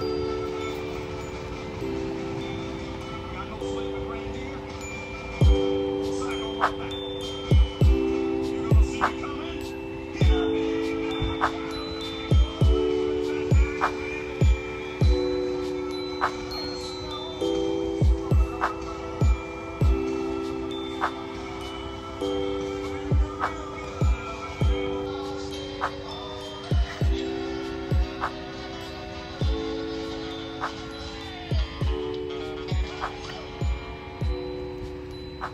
Thank back. あっ。